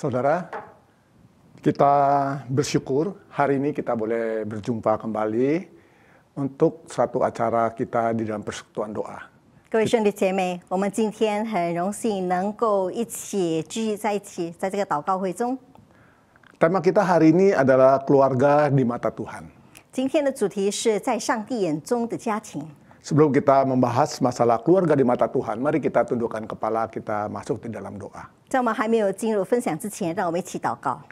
Saudara, kita bersyukur hari ini kita boleh berjumpa kembali untuk satu acara kita di dalam persekutuan doa. 各位兄弟姐妹，我们今天很荣幸能够一起聚集在一起，在这个祷告会中。 Tema kita hari ini adalah keluarga di mata Tuhan. 今天的主题是在上帝眼中的家庭。 Sebelum kita membahas masalah keluarga di mata Tuhan, mari kita tundukkan kepala kita masuk di dalam doa. 在我们还没有进入分享之前，让我们一起祷告。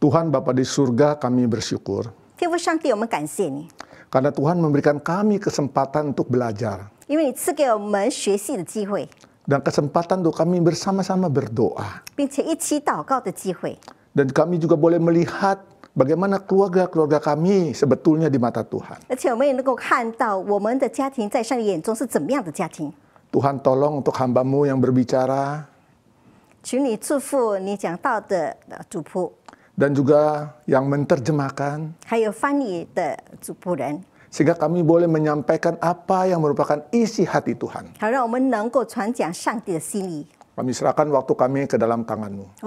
Tuhan Bapa di surga, kami bersyukur 天父上帝，我们感谢你， karena Tuhan memberikan kami kesempatan untuk belajar 因为你赐给我们学习的机会， dan kesempatan untuk kami bersama-sama berdoa. 并且一起祷告的机会。 Dan kami juga boleh melihat bagaimana keluarga-keluarga kami sebetulnya di mata Tuhan. Tuhan tolong untuk hambamu yang berbicara. Dan juga yang menerjemahkan. Sehingga kami boleh menyampaikan apa yang merupakan isi hati Tuhan. Kami serahkan waktu kami ke dalam tanganmu.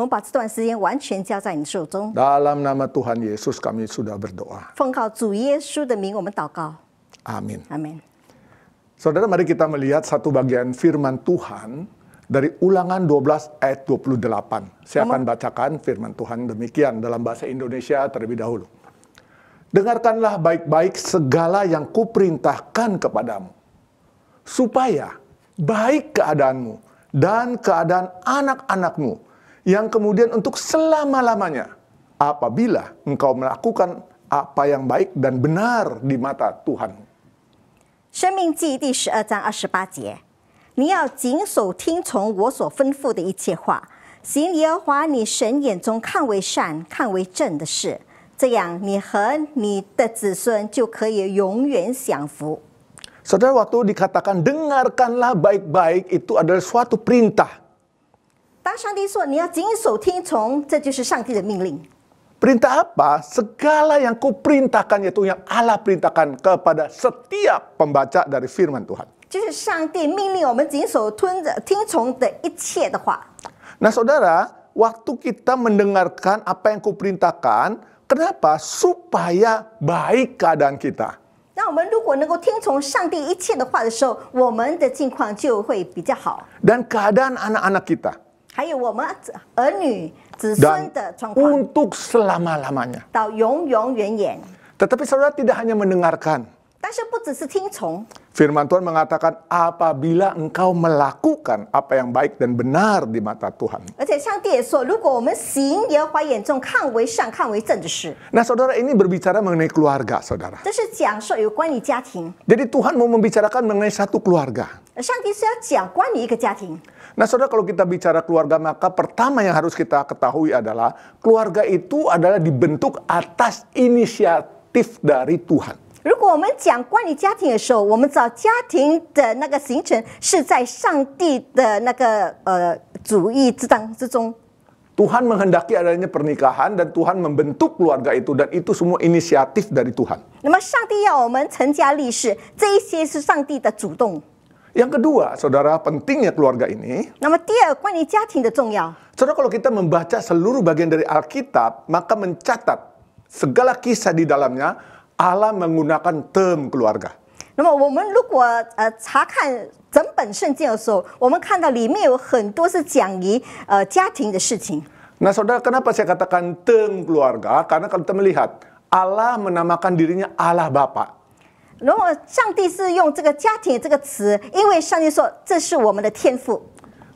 Dalam nama Tuhan Yesus kami sudah berdoa. Amin. Amin. Saudara mari kita melihat satu bagian firman Tuhan dari ulangan 12 ayat 28. Saya akan bacakan firman Tuhan demikian dalam bahasa Indonesia terlebih dahulu. Dengarkanlah baik-baik segala yang kuperintahkan kepadamu, supaya baik keadaanmu dan keadaan anak-anakmu, yang kemudian untuk selama-lamanya, apabila engkau melakukan apa yang baik dan benar di mata Tuhan. 生命记第十二章二十八节，你要谨守听从我所吩咐的一切话，行耶和华你神眼中看为善、看为正的事，这样你和你的子孙就可以永远享福。Saudara, waktu dikatakan dengarkanlah baik-baik itu adalah suatu perintah. 当上帝说你要谨守听从，这就是上帝的命令。 Perintah apa? Segala yang kuperintahkan yaitu yang Allah perintahkan kepada setiap pembaca dari firman Tuhan. 就是上帝命令我们谨守吞着听从的一切的话。 Nah saudara, waktu kita mendengarkan apa yang kuperintahkan, kenapa? Supaya baik keadaan kita. 那我们如果能够听从上帝一切的话的时候，我们的境况就会比较好，Dan keadaan anak-anak kita. 还有我们儿女、子孙的状况，untuk selama-lamanya. 到永永远远。Tetapi saudara tidak hanya mendengarkan. 但是不只是听从，Firman Tuhan mengatakan apabila engkau melakukan apa yang baik dan benar di mata Tuhan. Nah, saudara ini berbicara mengenai keluarga, saudara. Jadi Tuhan mau membicarakan mengenai satu keluarga. Nah, saudara kalau kita bicara keluarga maka pertama yang harus kita ketahui adalah keluarga itu adalah dibentuk atas inisiatif dari Tuhan. 如果我们讲关于家庭的时候，我们知道家庭的那个形成是在上帝的那个呃主意之当之中。 Tuhan menghendaki adanya pernikahan dan Tuhan membentuk keluarga itu dan itu semua inisiatif dari Tuhan. 那么上帝要我们成家立室，这一些是上帝的主动。 Yang kedua, saudara, pentingnya keluarga ini 那么第二，关于家庭的重要， Saudara kalau kita membaca seluruh bagian dari Alkitab, maka mencatat segala kisah di dalamnya Allah menggunakan term keluarga. 那么我们如果呃查看整本圣经的时候，我们看到里面有很多是讲于呃家庭的事情。Nah saudara kenapa saya katakan term keluarga? Karena kalau kita melihat Allah menamakan dirinya Allah Bapa. 那么上帝是用这个家庭这个词，因为上帝说这是我们的天赋。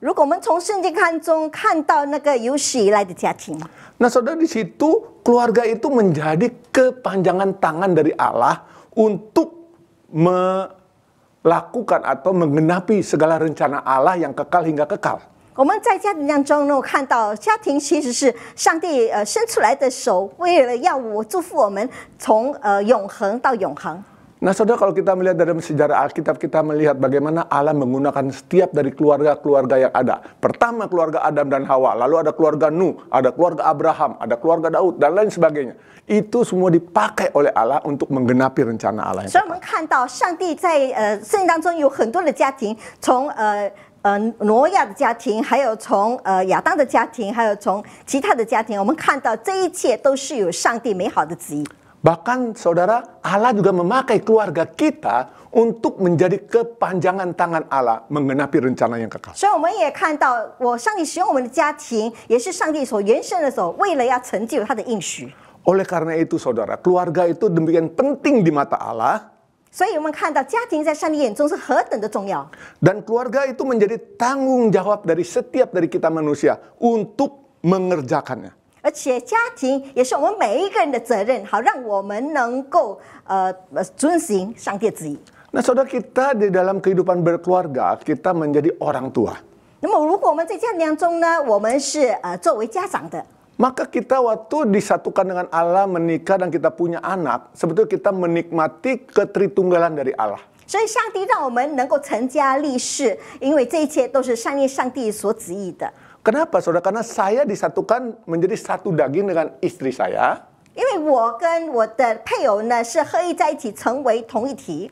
如果我们从圣经看中看到那个有史以来的家庭，nah, saudara, di situ keluarga itu menjadi kepanjangan tangan dari Allah untuk melakukan atau menggenapi segala rencana Allah yang kekal hingga kekal. 我们在家庭当中呢，看到家庭其实是上帝呃伸出来的手，为了要我祝福我们从呃永恒到永恒。Nah, saudara, kalau kita melihat dalam sejarah Alkitab, kita melihat bagaimana Allah menggunakan setiap dari keluarga-keluarga yang ada. Pertama keluarga Adam dan Hawa, lalu ada keluarga Nuh, ada keluarga Abraham, ada keluarga Daud, dan lain sebagainya. Itu semua dipakai oleh Allah untuk menggenapi rencana Allah yang 所以我们看到上帝在呃圣经当中有很多的家庭，从呃呃挪亚的家庭，还有从呃亚当的家庭，还有从其他的家庭，我们看到这一切都是有上帝美好的旨意。 Bahkan saudara, Allah juga memakai keluarga kita untuk menjadi kepanjangan tangan Allah menggenapi rencana yang kekal. 所以我们也看到，我上帝使用我们的家庭，也是上帝所原生的手，为了要成就他的应许。 Oleh karena itu saudara, keluarga itu demikian penting di mata Allah 所以我们看到家庭在上帝眼中是何等的重要， dan keluarga itu menjadi tanggung jawab dari setiap dari kita manusia untuk mengerjakannya. 而且家庭也是我们每一个人的责任，好让我们能够呃呃遵行上帝旨意。Nah, saudara kita di dalam kehidupan berkeluarga, kita menjadi orang tua. 那么，如果我们在家庭当中呢，我们是呃作为家长的，Maka kita waktu disatukan dengan Allah, menikah dan kita punya anak, sebetulnya kita menikmati ketritunggalan dari Allah. 所以上帝让我们能够成家立室，因为这一切都是上帝上帝所旨意的。Kenapa saudara? Karena saya disatukan menjadi satu daging dengan istri saya. 因为我跟我的配偶呢是合一在一起，成为同一体。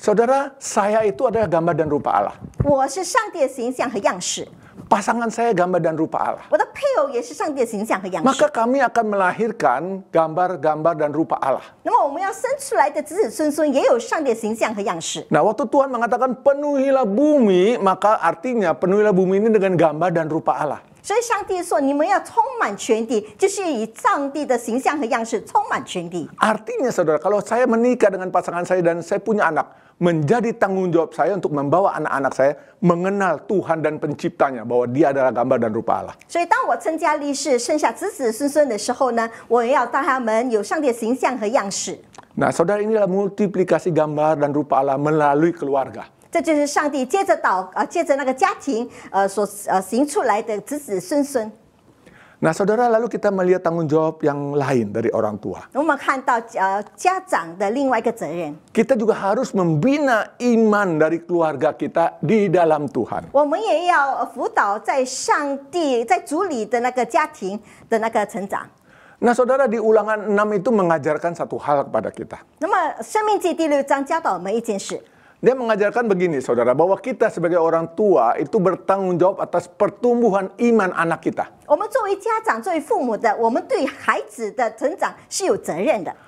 saudara saya itu adalah gambar dan rupa Allah. 我是上帝的形象和样式， Pasangan saya gambar dan rupa Allah. 我的配偶也是上帝的形象和样式 Maka。kami akan melahirkan gambar-gambar dan rupa Allah. 那么我们要生出来的子子孙孙也有上帝的形象和样式。 Nah, waktu Tuhan mengatakan penuhilah bumi, maka artinya penuhilah bumi ini dengan gambar dan rupa Allah. 所以上帝说，你们要充满全地，就是以上帝的形象和样式充满全地。 Artinya saudara, kalau saya menikah dengan pasangan saya dan saya punya anak, menjadi tanggung jawab saya untuk membawa anak-anak saya mengenal Tuhan dan penciptanya bahwa dia adalah gambar dan rupa Allah. 所以当我成家立室，生下子子孙孙的时候呢，我也要让他们有上帝的形象和样式。 Nah, saudara inilah multiplikasi gambar dan rupa Allah melalui keluarga. 这就是上帝接着祷呃，接着那个家庭呃所呃行出来的子子孙孙。 Nah, saudara, lalu kita melihat tanggung jawab yang lain dari orang tua. Kita juga harus membina iman dari keluarga kita di dalam Tuhan. Nah, saudara di Ulangan 6 itu mengajarkan satu hal kepada kita. Dia mengajarkan begini, saudara, bahwa kita sebagai orang tua itu bertanggung jawab atas pertumbuhan iman anak kita.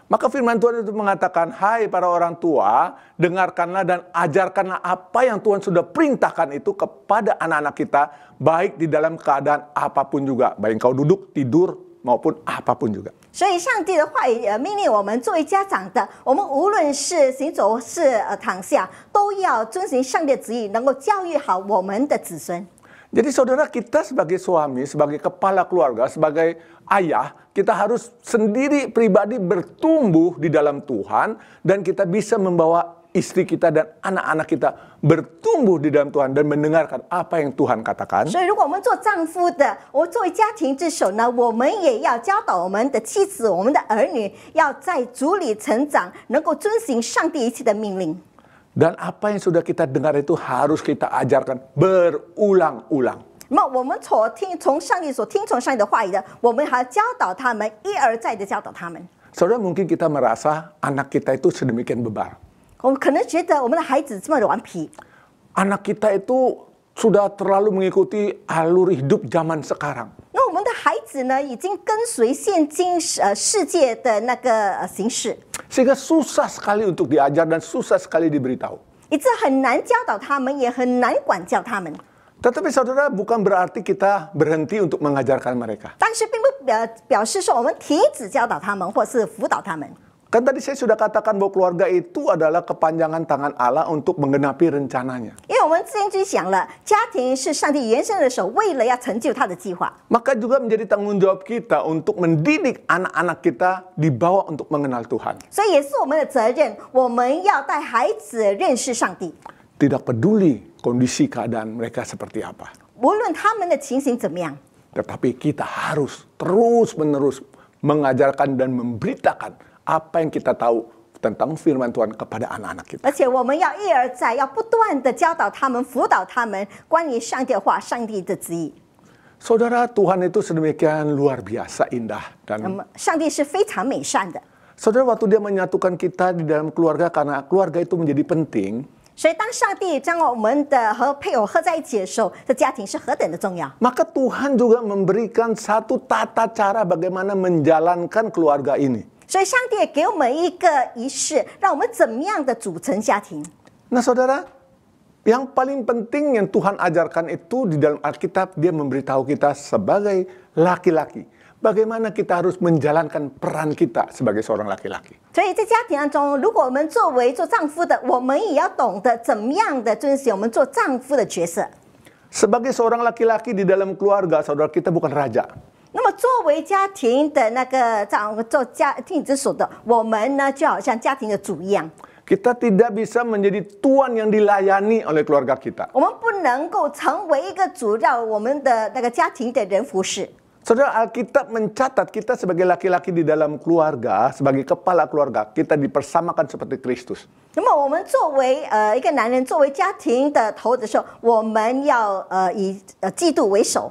Maka firman Tuhan itu mengatakan, Hai para orang tua, dengarkanlah dan ajarkanlah apa yang Tuhan sudah perintahkan itu kepada anak-anak kita, baik di dalam keadaan apa pun juga, baik kau duduk, tidur, maupun apa pun juga. 所以，上帝的话语呃命令我们作为家长的，我们无论是行走是呃躺下，都要遵循上帝的旨意，能够教育好我们的子孙。Jadi saudara kita sebagai suami, sebagai kepala keluarga, sebagai ayah, kita harus sendiri pribadi bertumbuh di dalam Tuhan dan kita bisa membawa istri kita dan anak-anak kita bertumbuh di dalam Tuhan dan mendengarkan apa yang Tuhan katakan. 所以，如果我们做丈夫的，我作为家庭之首呢，我们也要教导我们的妻子、我们的儿女，要在主里成长，能够遵行上帝一切的命令。 Dan apa yang sudah kita dengar itu harus kita ajarkan berulang-ulang. 那么，我们所听从上帝所听从上帝的话语的，我们还要教导他们，一而再的教导他们。 Saudara mungkin kita merasa anak kita itu sedemikian bebal. 我们可能觉得我们的孩子这么顽皮， Anak kita itu sudah terlalu mengikuti alur hidup zaman sekarang. 那我们的孩子呢，已经跟随现今呃世界的那个呃形式， Sehingga susah sekali untuk diajar dan susah sekali diberitahu. 以致很难教导他们，也很难管教他们。 Tetapi saudara bukan berarti kita berhenti untuk mengajarkan mereka. 但是并不表表示说我们停止教导他们或是辅导他们。 Kan tadi saya sudah katakan bahwa keluarga itu adalah kepanjangan tangan Allah untuk menggenapi rencananya. Maka juga menjadi tanggung jawab kita untuk mendidik anak-anak kita dibawa untuk mengenal Tuhan. Tidak peduli kondisi keadaan mereka seperti apa. Tetapi kita harus terus menerus mengajarkan dan memberitakan apa yang kita tahu tentang firman Tuhan kepada anak-anak kita. 而且我们要一而再，要不断的教导他们、辅导他们关于上帝的话、上帝的旨意。 Saudara, Tuhan itu sedemikian luar biasa indah 那 dan 么，上帝是非常美善的， saudara waktu dia menyatukan kita di dalam keluarga karena keluarga itu menjadi penting, 所以当上帝将我们的和配偶合在一起的时候，这家庭是何等的重要。 maka Tuhan juga memberikan satu tata cara bagaimana menjalankan keluarga ini. 所以上帝也给我们一个仪式，让我们怎么样的组成家庭。 Nah, saudara, yang paling penting yang Tuhan ajarkan itu di dalam Alkitab dia memberitahu kita sebagai laki-laki bagaimana kita harus menjalankan peran kita sebagai seorang laki-laki. 所以在家庭当中，如果我们作为做丈夫的，我们也要懂得怎么样的遵循我们做丈夫的角色。 Sebagai seorang laki-laki di dalam keluarga, saudara kita bukan raja. 那么，作为家庭的那个丈做家庭之所的，我们呢就好像家庭的主一样， Kita tidak bisa menjadi tuan yang dilayani oleh keluarga kita. 我们不能够成为一个主让我们的那个家庭的人服侍。 Saudara, Alkitab mencatat kita sebagai laki-laki di dalam keluarga, sebagai kepala keluarga, kita dipersamakan seperti Kristus. 那么，我们作为呃一个男人，作为家庭的头的时候，我们要呃以呃嫉妒为首。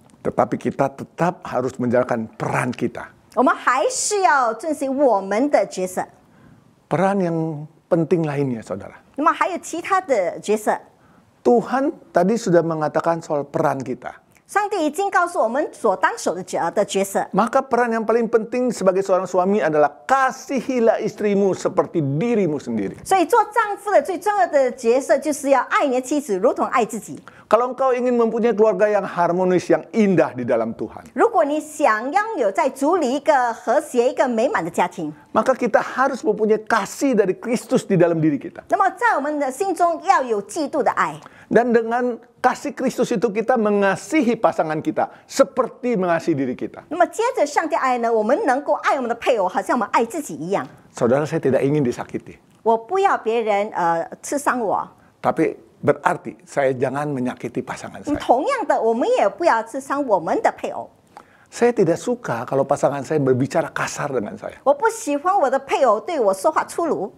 tetapi kita tetap harus menjalankan peran kita. Peran yang penting lainnya, saudara. Tuhan tadi sudah mengatakan soal peran kita. 上帝已经告诉我们所当守的角的角色。 Maka peran yang paling penting sebagai seorang suami adalah kasihilah istrimu seperti dirimu sendiri. 所以做丈夫的最重要的角色就是要爱你的妻子，如同爱自己。 Kalau engkau ingin mempunyai keluarga yang harmonis, yang indah di dalam Tuhan, 如果你想拥有在主里一个和谐、一个美满的家庭， maka kita harus mempunyai kasih dari Kristus di dalam diri kita. 那么在我们的心中要有嫉妒的爱。 Dan dengan kasih Kristus itu kita mengasihi pasangan kita seperti mengasihi diri kita. 那么接着上帝爱呢，我们能够爱我们的配偶，好像我们爱自己一样。 Saudara saya tidak ingin disakiti. 我不要别人呃刺伤我， Tapi berarti saya jangan menyakiti pasangan 嗯 saya. 同样的，我们也不要刺伤我们的配偶。 Saya tidak suka kalau pasangan saya berbicara kasar dengan saya. 我不喜欢我的配偶对我说话粗鲁。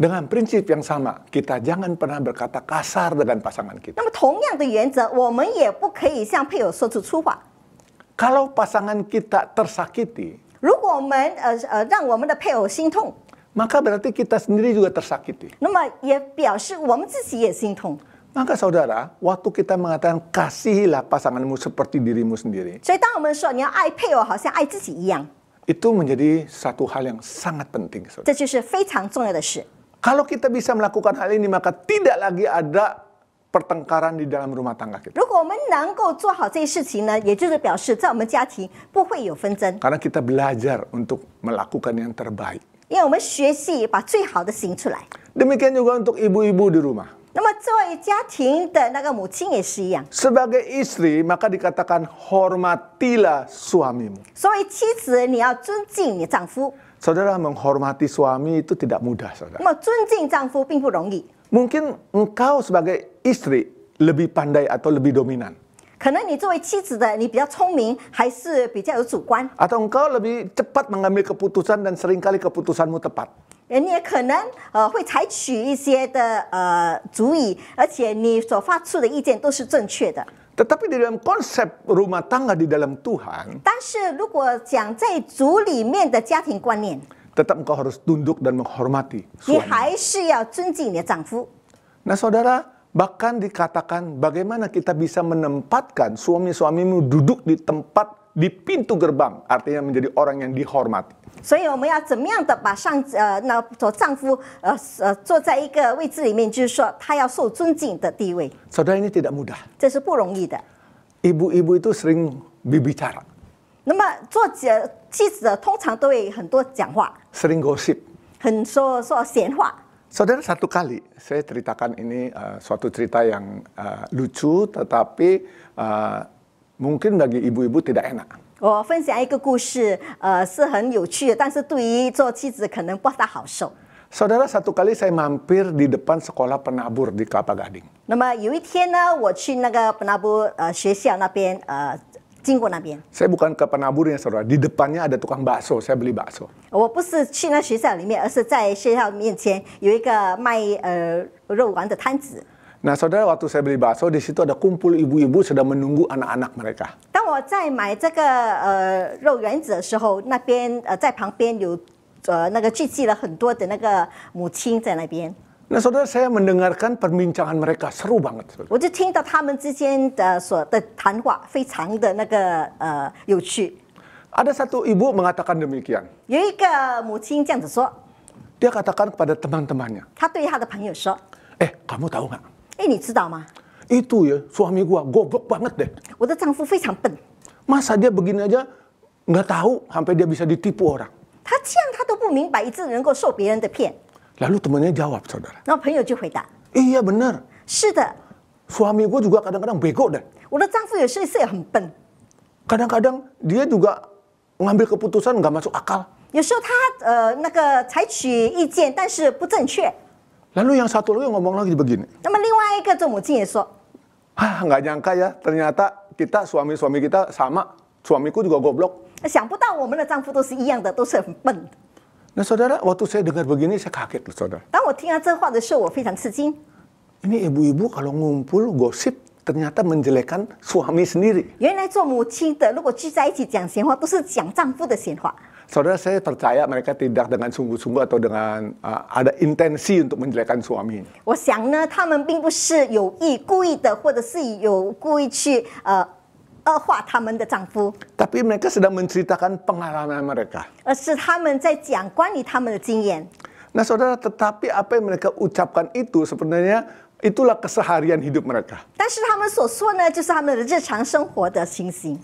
Dengan prinsip yang sama, kita jangan pernah berkata kasar dengan pasangan kita. 那么同样的原则，我们也不可以向配偶说出粗话。 Kalau pasangan kita tersakiti, 如果我们呃呃让我们的配偶心痛， maka berarti kita sendiri juga tersakiti. 那么也表示我们自己也心痛。 Maka saudara, waktu kita mengatakan kasihilah pasanganmu seperti dirimu sendiri, 所以当我们说你要爱配偶，好像爱自己一样， itu menjadi satu hal yang sangat penting. saudara. 这就是非常重要的事。 Kalau kita bisa melakukan hal ini, maka tidak lagi ada pertengkaran di dalam rumah tangga kita. 如果我们能够做好这些事情呢，也就是表示在我们家庭不会有纷争， Karena kita belajar untuk melakukan yang terbaik. 因为我们学习把最好的行出来。 Demikian juga untuk ibu-ibu di rumah. 那么作为家庭的那个母亲也是一样， Sebagai istri, maka dikatakan hormatilah suamimu. 作为妻子你要尊敬你丈夫。 Saudara menghormati suami itu tidak mudah, saudara. 么尊敬丈夫并不容易，Mungkin engkau sebagai istri lebih pandai atau lebih dominan. 可能你作为妻子的你比较聪明，还是比较有主观，Atau engkau lebih cepat mengambil keputusan dan seringkali keputusanmu tepat. 呃你也可能呃会采取一些的呃主意，而且你所发出的意见都是正确的。Tetapi di dalam konsep rumah tangga di dalam Tuhan, 但是如果讲在主里面的家庭观念， tetap engkau harus tunduk dan menghormati 你 suami. 还是要尊敬你的丈夫。 Nah saudara, bahkan dikatakan bagaimana kita bisa menempatkan suami-suamimu duduk di tempat di pintu gerbang, artinya menjadi orang yang dihormati. 所以我们要怎么样的把上呃那做丈夫呃呃坐在一个位置里面，就是说他要受尊敬的地位， Saudara ini tidak mudah. 这是不容易的。 Ibu-ibu itu sering berbicara, 那么做姐妻子的通常都会很多讲话， sering gosip. 很说说闲话。 Saudara satu kali saya ceritakan ini uh, suatu cerita yang uh, lucu, tetapi uh, mungkin bagi ibu-ibu tidak enak. 我分享一个故事，呃，是很有趣的，但是对于做妻子可能不大好受。 Saudara satu kali saya mampir di depan sekolah penabur di Kelapa Gading. 那么有一天呢，我去那个本拉布呃学校那边，呃，经过那边， Saya bukan ke penaburnya saudara, di depannya ada tukang bakso, saya beli bakso. 我不是去那学校里面，而是在学校面前有一个卖呃肉丸的摊子。 Nah saudara waktu saya beli bakso di situ ada kumpul ibu-ibu sedang menunggu anak-anak mereka. 当我在买这个呃肉圆子的时候，那边呃在旁边有呃那个聚集了很多的那个母亲在那边， Nah saudara saya mendengarkan perbincangan mereka seru banget. saudara. 我就听到他们之间的所的谈话非常的那个呃有趣。 Ada satu ibu mengatakan demikian. 有一个母亲这样子说， Dia katakan kepada teman-temannya, 她对她的朋友说 eh kamu tahu nggak? ：“ 哎，你知道吗？ Itu ya suami gua goblok banget deh. 我的丈夫非常笨， Masa dia begini aja nggak tahu sampai dia bisa ditipu orang. 他这样他都不明白，以致能够受别人的骗。 Lalu temannya jawab saudara, 然后朋友就回答 iya benar. 是的， Suami gua juga kadang-kadang bego deh. 我的丈夫有时是也很笨， Kadang-kadang dia juga ngambil keputusan nggak masuk akal. 有时候他呃那个采取意见，但是不正确。 Lalu yang satu lagi ngomong lagi begini, 那么另外一个做母亲也说， ah nggak nyangka ya ternyata kita suami-suami kita sama. Suamiku juga goblok. 想不到我们的丈夫都是一样的，都是很笨。 Nah saudara, waktu saya dengar begini saya kaget loh saudara. 当我听到这话的时候，我非常吃惊。 Ini ibu-ibu kalau ngumpul gosip ternyata menjelekan suami sendiri. 原来做母亲的，如果聚在一起讲闲话，都是讲丈夫的闲话。 Saudara saya percaya mereka tidak dengan sungguh-sungguh atau dengan uh, ada intensi untuk menjelekan suaminya. 我想呢，他们并不是有意故意的，或者是有故意去呃恶化他们的丈夫， Tapi mereka sedang menceritakan pengalaman mereka. 而是他们在讲关于他们的经验。 Nah saudara, tetapi apa yang mereka ucapkan itu sebenarnya itulah keseharian hidup mereka. 但是他们所说呢，就是他们的日常生活的情形。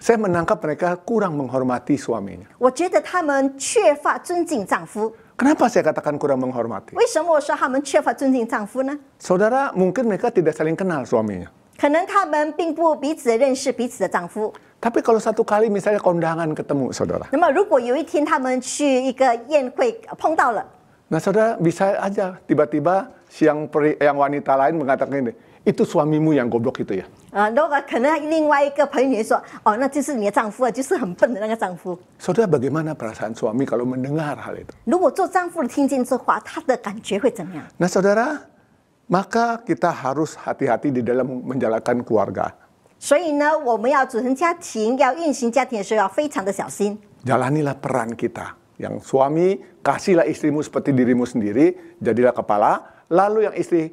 Saya menangkap mereka kurang menghormati suaminya. 我觉得他们缺乏尊敬丈夫。 Kenapa saya katakan kurang menghormati? 为什么我说他们缺乏尊敬丈夫呢？ Saudara, mungkin mereka tidak saling kenal suaminya. 可能他们并不彼此认识彼此的丈夫。 Tapi kalau satu kali misalnya kondangan ketemu saudara. 那么如果有一天他们去一个宴会呃碰到了， Nah saudara bisa aja tiba-tiba siang peri, yang wanita lain mengatakan ini, itu suamimu yang goblok itu ya. 呃，如果可能另外一个朋友说，哦，那就是你的丈夫啊，就是很笨的那个丈夫。 Saudara bagaimana perasaan suami kalau mendengar hal itu? 如果做丈夫的听见这话，他的感觉会怎么样？ Nah saudara, maka kita harus hati-hati di dalam menjalankan keluarga. 所以呢，我们要组成家庭，要运行家庭的时候要非常的小心。 Jalanilah peran kita. Yang suami, kasihlah istrimu seperti dirimu sendiri, jadilah kepala. Lalu yang istri,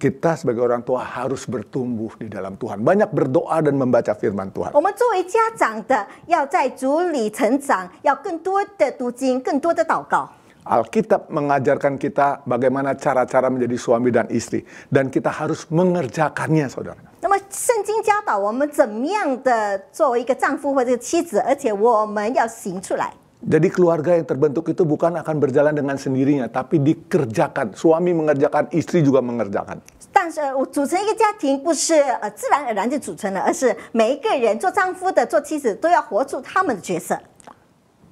kita sebagai orang tua harus bertumbuh di dalam Tuhan. Banyak berdoa dan membaca firman Tuhan. 我们作为家长的，要在主里成长，要更多的读经，更多的祷告。 Alkitab mengajarkan kita bagaimana cara-cara menjadi suami dan istri. Dan kita harus mengerjakannya, saudara. 那么圣经教导我们怎么样的作为一个丈夫或者妻子，而且我们要行出来。 Jadi keluarga yang terbentuk itu bukan akan berjalan dengan sendirinya, tapi dikerjakan. Suami mengerjakan, istri juga mengerjakan. 但是呃组成一个家庭不是呃自然而然就组成了，而是每一个人做丈夫的、做妻子都要活出他们的角色。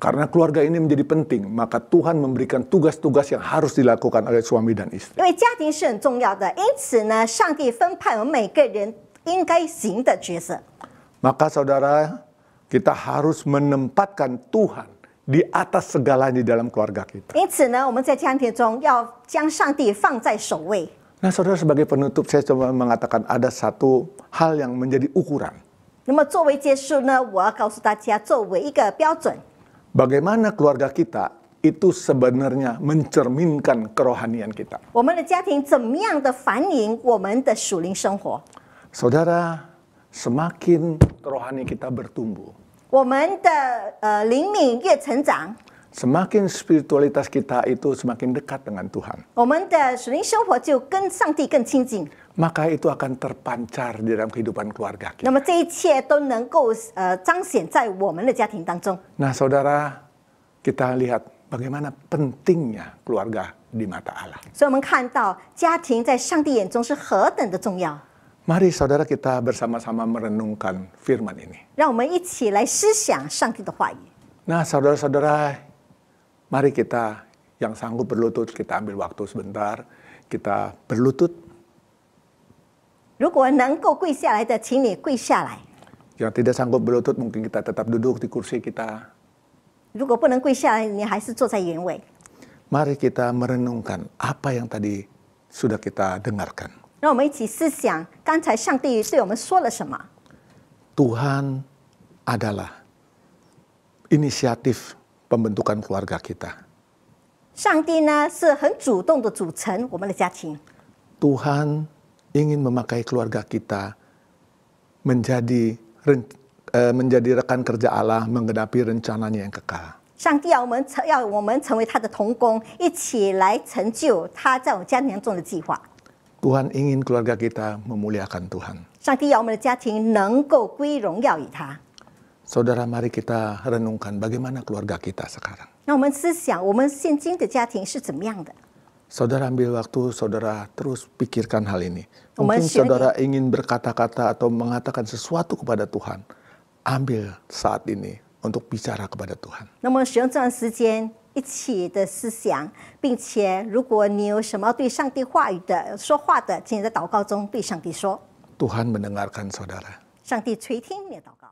Karena keluarga ini menjadi penting, maka Tuhan memberikan tugas-tugas yang harus dilakukan oleh suami dan istri. 因为家庭是很重要的，因此呢，上帝分派我们每个人应该行的角色。 Maka saudara, kita harus menempatkan Tuhan di atas segalanya dalam keluarga kita. Nah, saudara sebagai penutup saya coba mengatakan ada satu hal yang menjadi ukuran. Bagaimana keluarga kita itu sebenarnya mencerminkan kerohanian kita. Saudara, semakin kerohani kita bertumbuh. 我们的呃灵敏越成长， semakin spiritualitas kita itu semakin dekat dengan Tuhan. 我们的属灵生活就跟上帝更亲近。 Maka itu akan terpancar di dalam kehidupan keluarga kita. 那么这一切都能够呃彰显在我们的家庭当中。 Nah, saudara, kita lihat bagaimana pentingnya keluarga di mata Allah. 所以我们看到家庭在上帝眼中是何等的重要。 Mari saudara kita bersama-sama merenungkan firman ini. Nah saudara-saudara, mari kita yang sanggup berlutut, kita ambil waktu sebentar, kita berlutut. Yang tidak sanggup berlutut mungkin kita tetap duduk di kursi kita. Mari kita merenungkan apa yang tadi sudah kita dengarkan. 让我们一起思想刚才上帝对我们说了什么。 Tuhan adalah inisiatif pembentukan keluarga kita. 上帝呢是很主动的组成我们的家庭， Tuhan ingin memakai keluarga kita menjadi ren- eh, menjadi rekan kerja Allah menggenapi rencananya yang kekal. 上帝要我们成要我们成为他的童工，一起来成就他在我们家庭中的计划。 Tuhan ingin keluarga kita memuliakan Tuhan. 上帝要我们的家庭能够归荣耀于他。 Saudara, mari kita renungkan bagaimana keluarga kita sekarang. 让我们思想我们现今的家庭是怎么样的。 Saudara ambil waktu, saudara terus pikirkan hal ini. Oh, Mungkin Mas, ini- saudara ingin berkata-kata atau mengatakan sesuatu kepada Tuhan. Ambil saat ini untuk bicara kepada Tuhan. 那么使用这段时间 一起的思想，并且如果你有什么对上帝话语的说话的，请你在祷告中对上帝说，Tuhan mendengarkan saudara. 上帝垂听你的祷告。